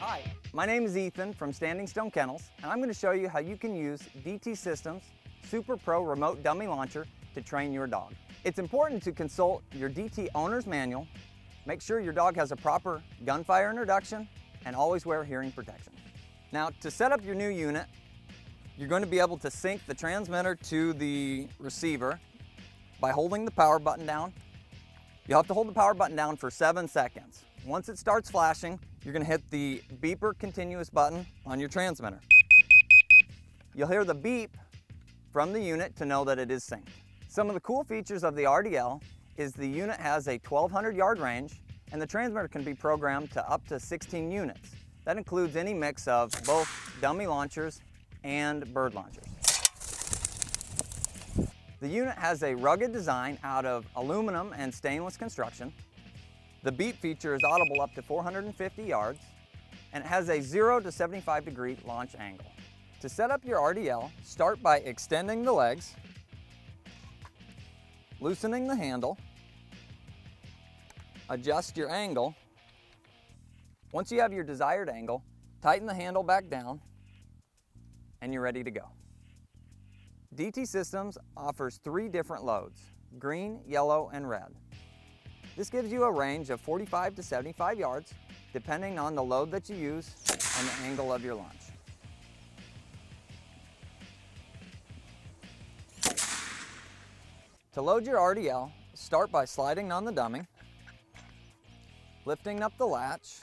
Hi, my name is Ethan from Standing Stone Kennels, and I'm going to show you how you can use DT Systems Super Pro Remote Dummy Launcher to train your dog. It's important to consult your DT owner's manual, make sure your dog has a proper gunfire introduction, and always wear hearing protection. Now, to set up your new unit, you're going to be able to sync the transmitter to the receiver by holding the power button down. You'll have to hold the power button down for seven seconds. Once it starts flashing, you're gonna hit the beeper continuous button on your transmitter. You'll hear the beep from the unit to know that it is synced. Some of the cool features of the RDL is the unit has a 1200 yard range and the transmitter can be programmed to up to 16 units. That includes any mix of both dummy launchers and bird launchers. The unit has a rugged design out of aluminum and stainless construction. The beep feature is audible up to 450 yards, and it has a 0 to 75 degree launch angle. To set up your RDL, start by extending the legs, loosening the handle, adjust your angle. Once you have your desired angle, tighten the handle back down, and you're ready to go. DT Systems offers three different loads, green, yellow, and red. This gives you a range of 45 to 75 yards, depending on the load that you use and the angle of your launch. To load your RDL, start by sliding on the dummy, lifting up the latch,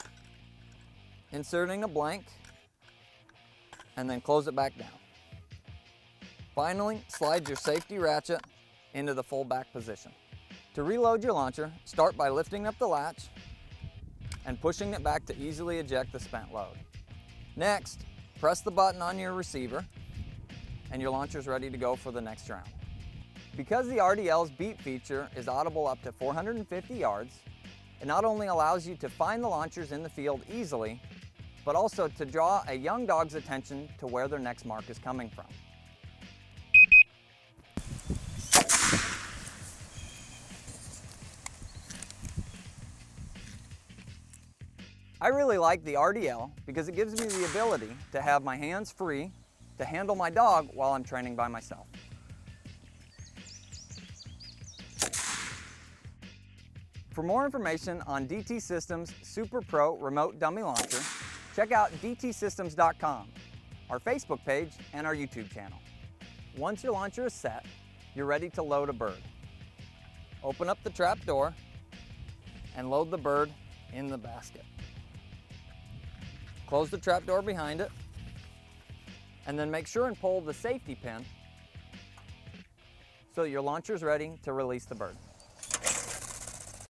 inserting a blank, and then close it back down. Finally, slide your safety ratchet into the full back position. To reload your launcher, start by lifting up the latch and pushing it back to easily eject the spent load. Next, press the button on your receiver and your launcher is ready to go for the next round. Because the RDL's beep feature is audible up to 450 yards, it not only allows you to find the launchers in the field easily, but also to draw a young dog's attention to where their next mark is coming from. I really like the RDL because it gives me the ability to have my hands free to handle my dog while I'm training by myself. For more information on DT Systems Super Pro Remote Dummy Launcher, check out dtsystems.com, our Facebook page, and our YouTube channel. Once your launcher is set, you're ready to load a bird. Open up the trap door and load the bird in the basket. Close the trap door behind it, and then make sure and pull the safety pin so your launcher is ready to release the bird.